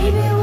baby